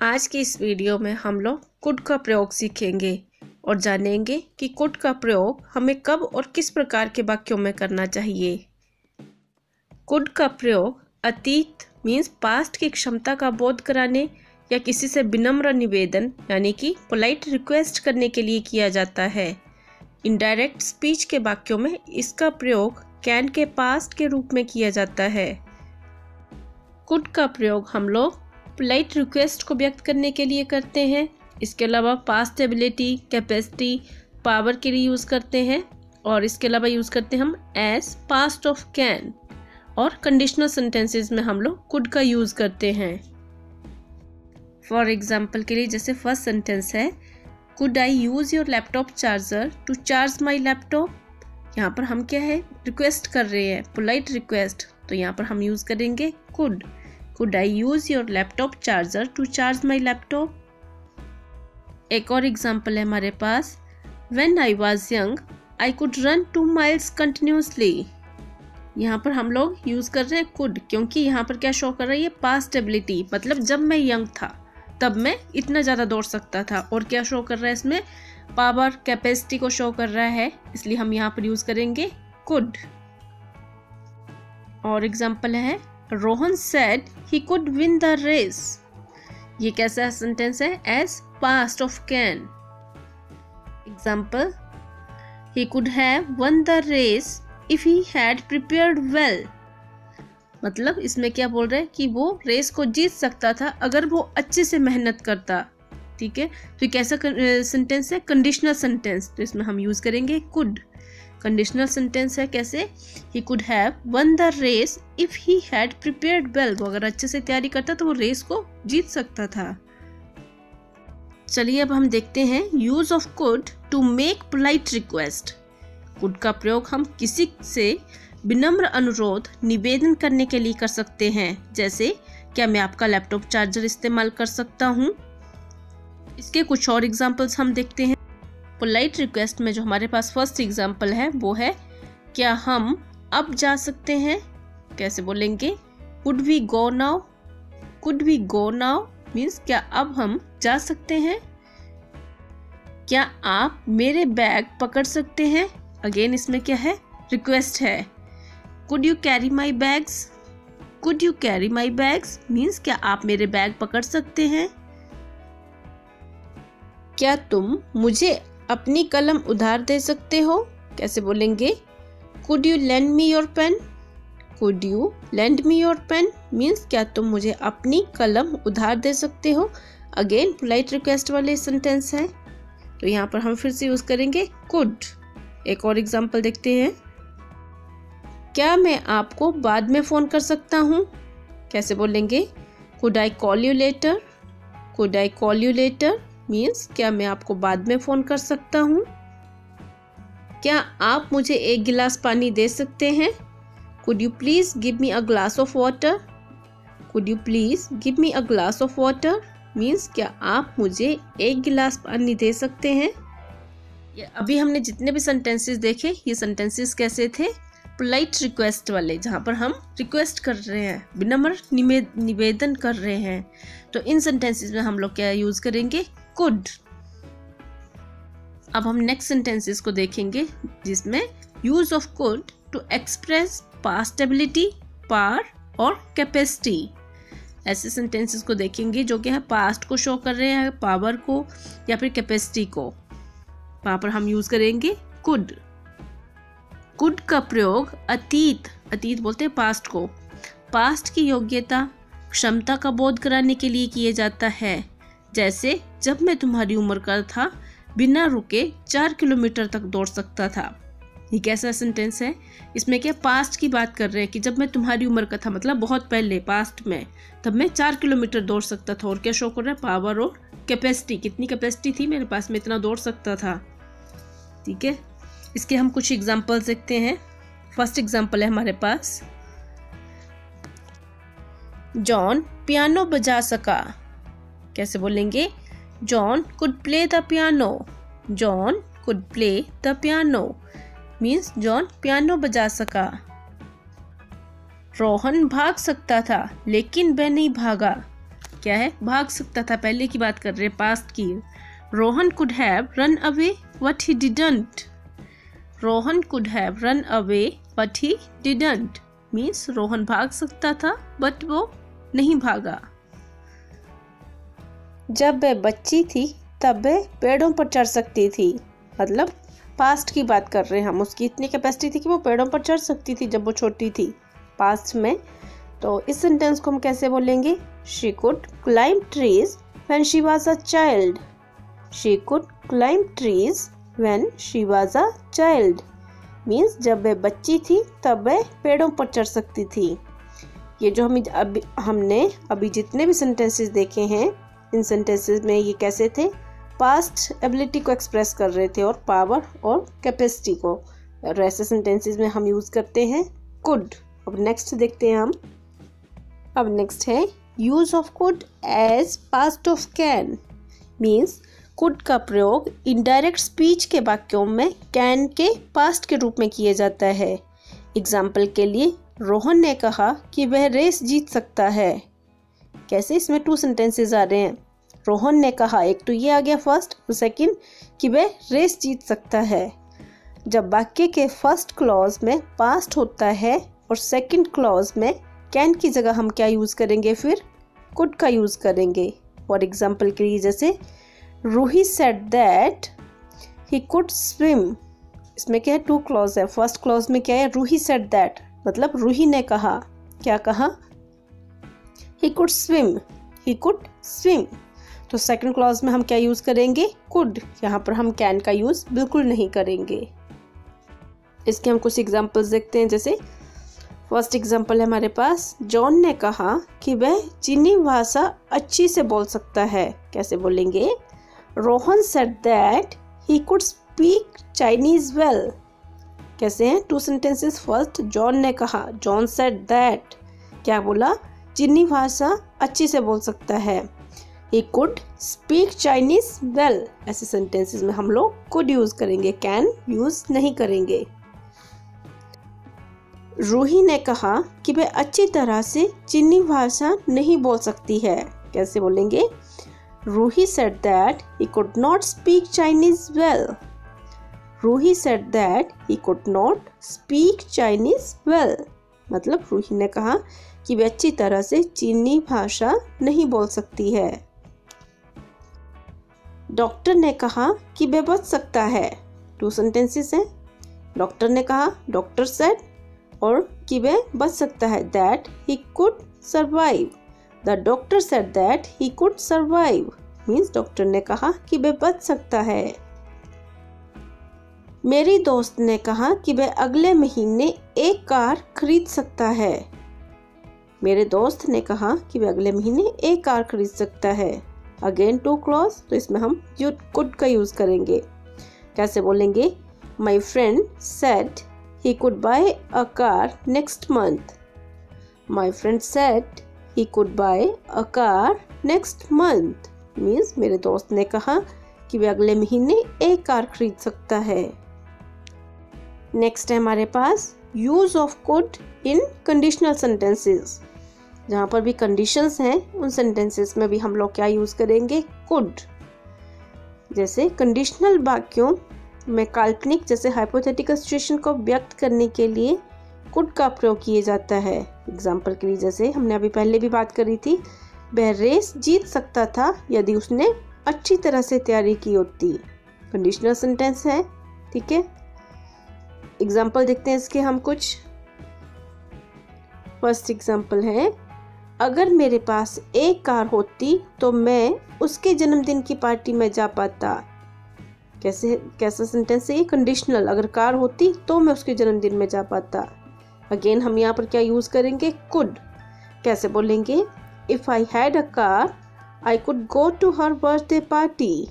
आज की इस वीडियो में हम लोग कुड का प्रयोग सीखेंगे और जानेंगे कि कुड का प्रयोग हमें कब और किस प्रकार के वाक्यों में करना चाहिए। कुड का प्रयोग अतीत मीन्स पास्ट की क्षमता का बोध कराने या किसी से विनम्र निवेदन, यानी कि पोलाइट रिक्वेस्ट करने के लिए किया जाता है। इनडायरेक्ट स्पीच के वाक्यों में इसका प्रयोग कैन के पास्ट के रूप में किया जाता है। कुड का प्रयोग हम लोग पोलाइट रिक्वेस्ट को व्यक्त करने के लिए करते हैं। इसके अलावा पास्ट एबिलिटी कैपेसिटी पावर के लिए यूज़ करते हैं और इसके अलावा यूज़ करते हैं हम एस पास्ट ऑफ़ कैन और कंडीशनल सेंटेंसेस में हम लोग कुड का यूज़ करते हैं। फॉर एग्ज़ाम्पल के लिए जैसे फ़र्स्ट सेंटेंस है could I use your laptop charger to charge my laptop यहाँ पर हम क्या है रिक्वेस्ट कर रहे हैं पोलाइट रिक्वेस्ट तो यहाँ पर हम यूज़ करेंगे could could I use your laptop charger to charge my laptop एक और एग्ज़ाम्पल है हमारे पास। When I was young I could run two miles continuously यहाँ पर हम लोग यूज़ कर रहे हैं कुड क्योंकि यहाँ पर क्या शो कर रहा है? पास्ट एबिलिटी मतलब जब मैं यंग था, तब मैं इतना ज़्यादा दौड़ सकता था। और क्या शो कर रहा है इसमें? पावर कैपेसिटी को शो कर रहा है, इसलिए हम यहाँ पर यूज़ करेंगे कुड और एग्ज़ाम्पल है Rohan said he could win the race ये कैसा सेंटेंस है? As past of can example he could have won the race if he had prepared well मतलब इसमें क्या बोल रहे हैं? कि वो रेस को जीत सकता था अगर वो अच्छे से मेहनत करता। ठीक है? तो ये कैसा सेंटेंस है? कंडीशनल सेंटेंस तो इसमें हम यूज़ करेंगे कुड कंडीशनल सेंटेंस है, कैसे? He could have won the race if he had prepared well वो अगर अच्छे से तैयारी करता तो वो रेस को जीत सकता था। चलिए, अब हम देखते हैं use of could to make polite request could का प्रयोग हम किसी से विनम्र अनुरोध निवेदन करने के लिए कर सकते हैं। जैसे, क्या मैं आपका लैपटॉप चार्जर इस्तेमाल कर सकता हूँ? इसके कुछ और एग्जाम्पल्स हम देखते हैं। पोलाइट रिक्वेस्ट में जो हमारे पास फ़र्स्ट एग्ज़ाम्पल है, वो है, क्या हम अब जा सकते हैं? कैसे बोलेंगे? Could we go now could we go now means क्या अब हम जा सकते हैं? क्या आप मेरे बैग पकड़ सकते हैं? अगेन इसमें क्या है? रिक्वेस्ट है। Could you carry my bags could you carry my bags means क्या आप मेरे बैग पकड़ सकते हैं? क्या तुम मुझे अपनी कलम उधार दे सकते हो? कैसे बोलेंगे? Could you lend me your pen could you lend me your pen means क्या तुम मुझे अपनी कलम उधार दे सकते हो? अगेन पोलाइट रिक्वेस्ट वाले सेंटेंस है। तो यहाँ पर हम फिर से यूज़ करेंगे कुड एक और एग्ज़ाम्पल देखते हैं। क्या मैं आपको बाद में फ़ोन कर सकता हूँ? कैसे बोलेंगे? Could I call you later could I call you later means क्या मैं आपको बाद में फ़ोन कर सकता हूँ? क्या आप मुझे एक गिलास पानी दे सकते हैं? Could you please give me a glass of water could you please give me a glass of water means क्या आप मुझे एक गिलास पानी दे सकते हैं? अभी हमने जितने भी सेंटेंसेस देखे, ये सेंटेंसेस कैसे थे? पोलाइट रिक्वेस्ट वाले, जहाँ पर हम रिक्वेस्ट कर रहे हैं, विनम्र निवेदन कर रहे हैं। तो इन सेंटेंसेस में हम लोग क्या यूज़ करेंगे? कुड अब हम नेक्स्ट सेंटेंसेस को देखेंगे, जिसमें use of could to express past ability पार और कैपेसिटी ऐसे सेंटेंसेस को देखेंगे जो कि है पास्ट को शो कर रहे हैं पावर को या फिर कैपेसिटी को. वहाँ पर हम यूज़ करेंगे कुड कुड का प्रयोग अतीत अतीत बोलते हैं पास्ट को. पास्ट की योग्यता, क्षमता का बोध कराने के लिए किया जाता है. जैसे जब मैं तुम्हारी उम्र का था, बिना रुके चार किलोमीटर तक दौड़ सकता था। ये कैसा सेंटेंस है? इसमें क्या पास्ट की बात कर रहे हैं कि जब मैं तुम्हारी उम्र का था मतलब बहुत पहले पास्ट में, तब मैं चार किलोमीटर दौड़ सकता था। और क्या शो कर रहा है? पावर और कैपेसिटी कितनी कैपेसिटी थी मेरे पास में इतना दौड़ सकता था। ठीक है? इसके हम कुछ एग्जाम्पल्स देखते हैं। फ़र्स्ट एग्ज़ाम्पल है हमारे पास। जॉन पियानो बजा सका। कैसे बोलेंगे? John could play the piano John could play the piano means John piano बजा सका। रोहन भाग सकता था, लेकिन वह नहीं भागा। क्या है? भाग सकता था, पहले की बात कर रहे पास्ट की। Rohan could have run away but he didn't Rohan could have run away but he didn't means Rohan भाग सकता था बट वो नहीं भागा। जब वह बच्ची थी, तब वह पेड़ों पर चढ़ सकती थी। मतलब पास्ट की बात कर रहे हैं हम, उसकी इतनी कैपेसिटी थी कि वो पेड़ों पर चढ़ सकती थी जब वो छोटी थी। पास्ट में तो इस सेंटेंस को हम कैसे बोलेंगे? She could climb trees when she was a child she could climb trees when she was a child means जब वह बच्ची थी, तब वह पेड़ों पर चढ़ सकती थी। ये जो हम अभी, हमने अभी जितने भी सेंटेंसेस देखे हैं इन सेंटेंसेस में ये कैसे थे? पास्ट एबिलिटी को एक्सप्रेस कर रहे थे और पावर और कैपेसिटी को। और ऐसे सेंटेंसेस में हम यूज़ करते हैं कुड अब नेक्स्ट देखते हैं हम। अब नेक्स्ट है use of could as past of can means could का प्रयोग इनडायरेक्ट स्पीच के वाक्यों में कैन के पास्ट के रूप में किया जाता है। एग्ज़ाम्पल के लिए रोहन ने कहा कि वह रेस जीत सकता है। कैसे इसमें टू सेंटेंसेस आ रहे हैं? रोहन ने कहा, एक तो ये आ गया फ़र्स्ट और सेकंड कि वह रेस जीत सकता है। जब वाक्य के फ़र्स्ट क्लॉज में पास्ट होता है और सेकंड क्लॉज में कैन की जगह हम क्या यूज़ करेंगे फिर? कुड का यूज़ करेंगे। फॉर एग्ज़ाम्पल के लिए जैसे, Ruhi said that he could swim इसमें क्या है? टू क्लॉज है। फ़र्स्ट क्लॉज में क्या है? रूही सेट दैट मतलब रूही ने कहा। क्या कहा? He could swim he could swim तो सेकंड क्लॉज में हम क्या यूज़ करेंगे? कुड यहाँ पर हम कैन का यूज़ बिल्कुल नहीं करेंगे। इसके हम कुछ एग्जाम्पल्स देखते हैं। जैसे फ़र्स्ट एग्ज़ाम्पल है हमारे पास। जॉन ने कहा कि वह चीनी भाषा अच्छी से बोल सकता है। कैसे बोलेंगे? Rohan said that he could speak Chinese well कैसे हैं? टू सेंटेंसेस फ़र्स्ट जॉन ने कहा। जॉन सेट दैट क्या बोला? चीनी भाषा अच्छे से बोल सकता है। He could speak Chinese well ऐसे सेंटेंसेस में हम लोग कुड यूज़ करेंगे कैन यूज़ नहीं करेंगे। रूही ने कहा कि वह अच्छी तरह से चीनी भाषा नहीं बोल सकती है। कैसे बोलेंगे? Ruhi said that he could not speak Chinese well Ruhi said that he could not speak Chinese well मतलब रूही ने कहा कि वे अच्छी तरह से चीनी भाषा नहीं बोल सकती है। डॉक्टर ने कहा कि वे बच सकता है। टू सेंटेंसेस हैं। डॉक्टर ने कहा, डॉक्टर सेड और कि वे बच सकता है। That he could survive the doctor said that he could survive means doctor ने कहा कि वे बच सकता है। मेरी दोस्त ने कहा कि वह अगले महीने एक कार खरीद सकता है। मेरे दोस्त ने कहा कि वह अगले महीने एक कार खरीद सकता है। अगेन टू क्लॉज तो इसमें हम यू, कुड का यूज़ करेंगे। कैसे बोलेंगे? My friend said he could buy a car next month my friend said he could buy a car next month means मेरे दोस्त ने कहा कि वह अगले महीने एक कार खरीद सकता है। नेक्स्ट है हमारे पास use of could in conditional sentences जहाँ पर भी कंडीशंस हैं, उन सेंटेंसेस में भी हम लोग क्या यूज़ करेंगे? कुड जैसे कंडीशनल वाक्यों में काल्पनिक जैसे हाइपोथेटिकल सिचुएशन को व्यक्त करने के लिए कुड का प्रयोग किया जाता है। एग्ज़ाम्पल के लिए जैसे हमने अभी पहले भी बात करी थी, वह रेस जीत सकता था यदि उसने अच्छी तरह से तैयारी की होती। कंडीशनल सेंटेंस है, ठीक है? एग्ज़ाम्पल देखते हैं इसके हम कुछ। फ़र्स्ट एग्ज़ाम्पल है अगर मेरे पास एक कार होती तो मैं उसके जन्मदिन की पार्टी में जा पाता। कैसे, कैसा सेंटेंस है? ये कंडीशनल अगर कार होती तो मैं उसके जन्मदिन में जा पाता। अगेन हम यहाँ पर क्या यूज़ करेंगे? कुड कैसे बोलेंगे? If I had a car I could go to her birthday party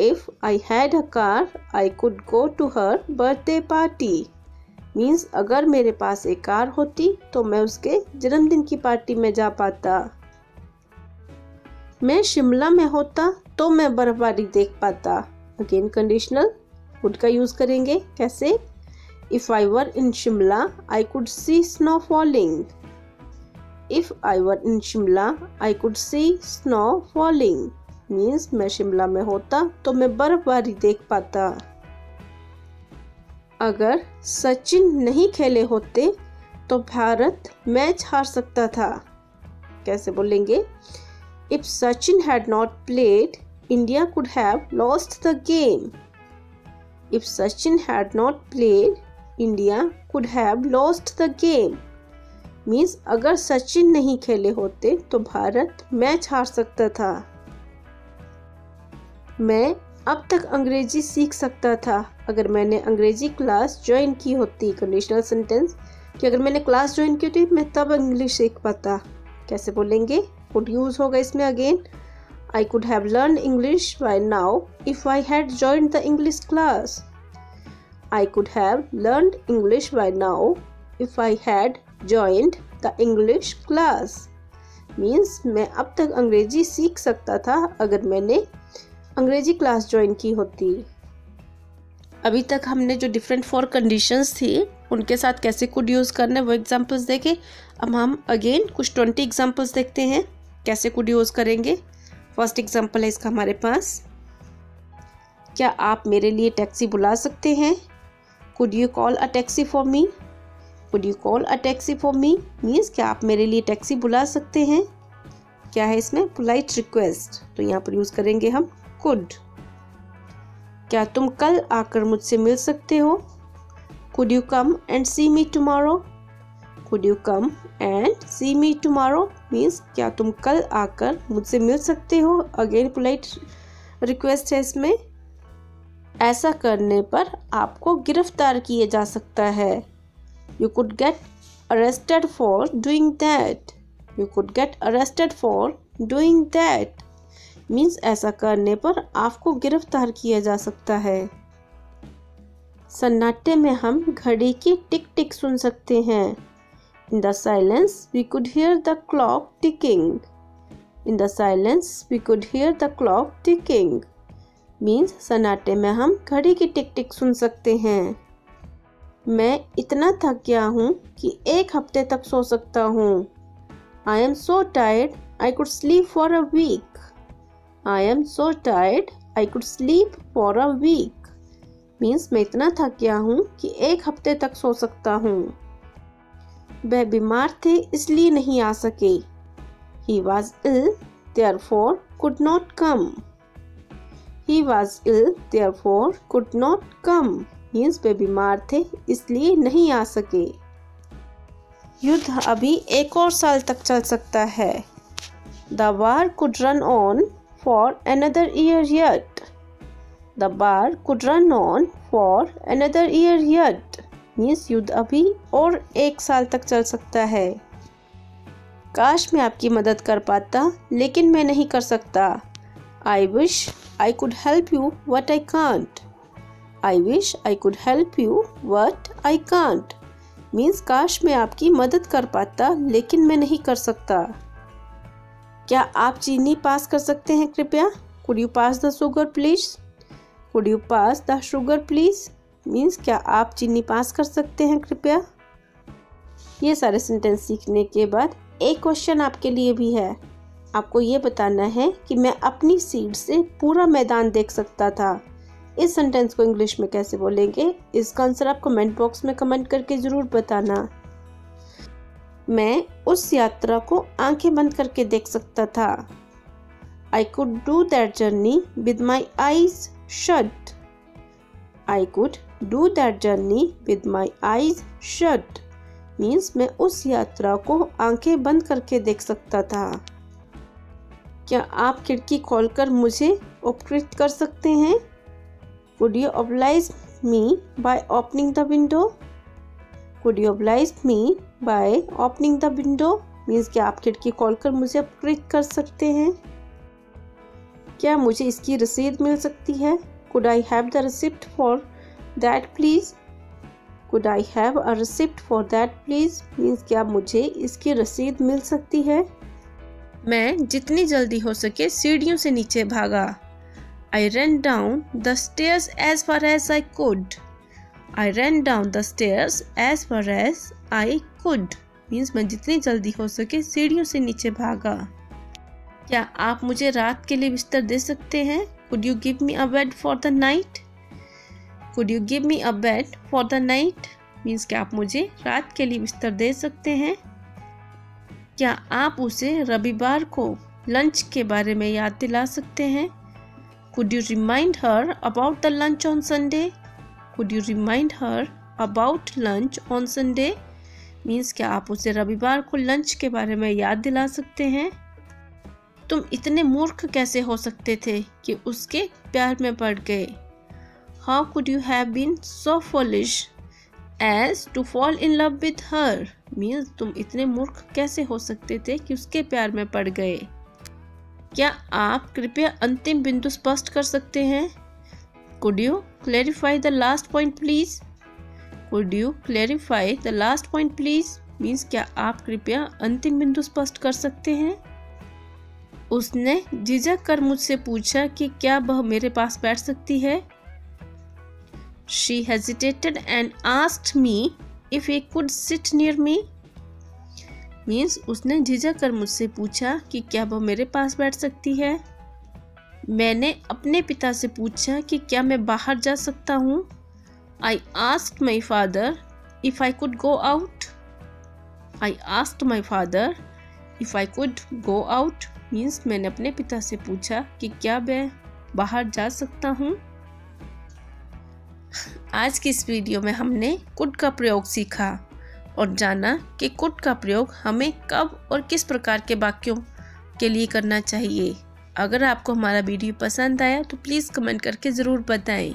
if I had a car I could go to her birthday party means अगर मेरे पास एक कार होती तो मैं उसके जन्मदिन की पार्टी में जा पाता। मैं शिमला में होता तो मैं बर्फबारी देख पाता। अगेन कंडीशनल वुड का यूज़ करेंगे। कैसे? If I were in Shimla I could see snow falling if I were in Shimla I could see snow falling means मैं शिमला में होता तो मैं बर्फबारी देख पाता। अगर सचिन नहीं खेले होते तो भारत मैच हार सकता था। कैसे बोलेंगे? If Sachin had not played India could have lost the game if Sachin had not played India could have lost the game means अगर सचिन नहीं खेले होते तो भारत मैच हार सकता था। मैं अब तक अंग्रेज़ी सीख सकता था। अगर मैंने अंग्रेज़ी क्लास ज्वाइन की होती कंडीशनल सेंटेंस कि अगर मैंने क्लास ज्वाइन की होती, मैं तब इंग्लिश सीख पाता। कैसे बोलेंगे? कुड यूज़ होगा इसमें again I could have learn English by now if I had join the English class I could have learn English by now if I had joined the English class means मैं अब तक अंग्रेज़ी सीख सकता था अगर मैंने अंग्रेज़ी क्लास ज्वाइन की होती। अभी तक हमने जो डिफरेंट फोर कंडीशंस थी, उनके साथ कैसे कुड यूज़ करना है, वो एग्जांपल्स देखे। अब हम अगेन कुछ ट्वेंटी एग्जांपल्स देखते हैं, कैसे कुड यूज़ करेंगे। फ़र्स्ट एग्जांपल है इसका हमारे पास। क्या आप मेरे लिए टैक्सी बुला सकते हैं? Could you call a taxi for me could you call a taxi for me means क्या आप मेरे लिए टैक्सी बुला सकते हैं? क्या है इसमें? पोलाइट रिक्वेस्ट तो यहाँ पर यूज़ करेंगे हम कुड क्या तुम कल आकर मुझसे मिल सकते हो? Could you come and see me tomorrow could you come and see me tomorrow means क्या तुम कल आकर मुझसे मिल सकते हो? अगेन पोलाइट रिक्वेस्ट है इसमें। ऐसा करने पर आपको गिरफ़्तार किया जा सकता है। You could get arrested for doing that. You could get arrested for doing that. Means ऐसा करने पर आपको गिरफ़्तार किया जा सकता है। सन्नाटे में हम घड़ी की टिक टिक सुन सकते हैं। In the silence we could hear the clock ticking in the silence we could hear the clock ticking means सन्नाटे में हम घड़ी की टिक टिक सुन सकते हैं। मैं इतना थक गया हूँ कि एक हफ़्ते तक सो सकता हूँ। I am so tired I could sleep for a week I am so tired I could sleep for a week means मैं इतना थक गया हूँ कि एक हफ़्ते तक सो सकता हूँ। वह बीमार थे, इसलिए नहीं आ सके। He was ill therefore could not come he was ill therefore could not come means वे बीमार थे, इसलिए नहीं आ सके। युद्ध अभी एक और साल तक चल सकता है। The war could run on for another year yet the war could run on for another year yet means युद्ध अभी और एक साल तक चल सकता है। काश मैं आपकी मदद कर पाता, लेकिन मैं नहीं कर सकता। I wish I could help you but I can't I wish I could help you but I can't means काश मैं आपकी मदद कर पाता, लेकिन मैं नहीं कर सकता। क्या आप चीनी पास कर सकते हैं कृपया? Could you pass the sugar please could you pass the sugar please means क्या आप चीनी पास कर सकते हैं कृपया? ये सारे सेंटेंस सीखने के बाद एक क्वेश्चन आपके लिए भी है। आपको ये बताना है कि मैं अपनी सीट से पूरा मैदान देख सकता था। इस सेंटेंस को इंग्लिश में कैसे बोलेंगे? इसका आंसर आप कमेंट बॉक्स में कमेंट करके ज़रूर बताना। मैं उस यात्रा को आँखें बंद करके देख सकता था। I could do that journey with my eyes shut I could do that journey with my eyes shut means मैं उस यात्रा को आँखें बंद करके देख सकता था। क्या आप खिड़की खोलकर मुझे उपकृत कर सकते हैं? Would you oblige me by opening the window? Could you oblige me by opening the window? Means क्या आप खिड़की खोल कर मुझे अपग्रेड कर सकते हैं। क्या मुझे इसकी रसीद मिल सकती है? Could I have the receipt for that please could I have a receipt for that please means क्या मुझे इसकी रसीद मिल सकती है। मैं जितनी जल्दी हो सके सीढ़ियों से नीचे भागा। I ran down the stairs as far as I could. I ran down the stairs as far as I could. Means मैं जितनी जल्दी हो सके सीढ़ियों से नीचे भागा। क्या आप मुझे रात के लिए बिस्तर दे सकते हैं? Could you give me a bed for the night could you give me a bed for the night means क्या आप मुझे रात के लिए बिस्तर दे सकते हैं? क्या आप उसे रविवार को लंच के बारे में याद दिला सकते हैं? Could you remind her about the lunch on Sunday could you remind her about lunch on Sunday means क्या आप उसे रविवार को लंच के बारे में याद दिला सकते हैं? तुम इतने मूर्ख कैसे हो सकते थे कि उसके प्यार में पड़ गए? How could you have been so foolish as to fall in love with her means तुम इतने मूर्ख कैसे हो सकते थे कि उसके प्यार में पड़ गए? क्या आप कृपया अंतिम बिंदु स्पष्ट कर सकते हैं? Could you clarify the last point please would you clarify the last point please means क्या आप कृपया अंतिम बिंदु स्पष्ट कर सकते हैं? उसने झिझक कर मुझसे पूछा कि क्या वह मेरे पास बैठ सकती है? She hesitated and asked me if I could sit near me means उसने झिझक कर मुझसे पूछा कि क्या वह मेरे पास बैठ सकती है? मैंने अपने पिता से पूछा कि क्या मैं बाहर जा सकता हूँ? I ask my father if I could go out I asked my father if I could go out means मैंने अपने पिता से पूछा कि क्या मैं बाहर जा सकता हूँ। आज की इस वीडियो में हमने कुड का प्रयोग सीखा और जाना कि कुड का प्रयोग हमें कब और किस प्रकार के वाक्यों के लिए करना चाहिए। अगर आपको हमारा वीडियो पसंद आया तो प्लीज़ कमेंट करके ज़रूर बताएँ।